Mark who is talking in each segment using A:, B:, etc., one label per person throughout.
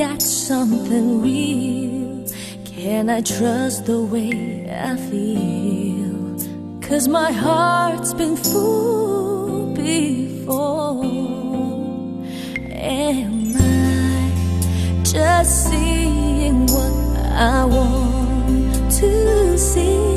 A: Got something real. Can I trust the way I feel? Cause my heart's been fooled before. Am I just seeing what I want to see?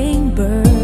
A: hummingbird